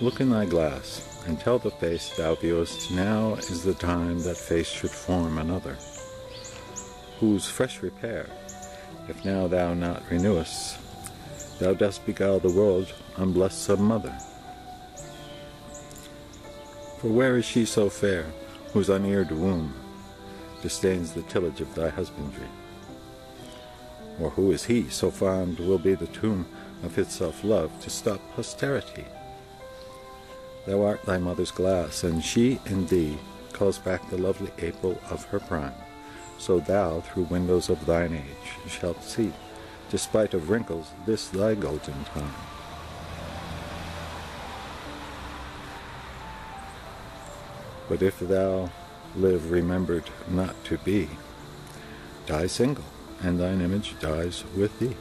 Look in thy glass, and tell the face thou viewest now is the time that face should form another, whose fresh repair, if now thou not renewest, thou dost beguile the world unblessed some mother. For where is she so fair, whose uneared womb disdains the tillage of thy husbandry? Or who is he so fond will be the tomb of his self-love to stop posterity? Thou art thy mother's glass, and she in thee calls back the lovely April of her prime. So thou, through windows of thine age, shalt see, despite of wrinkles, this thy golden time. But if thou live remembered not to be, die single, and thine image dies with thee.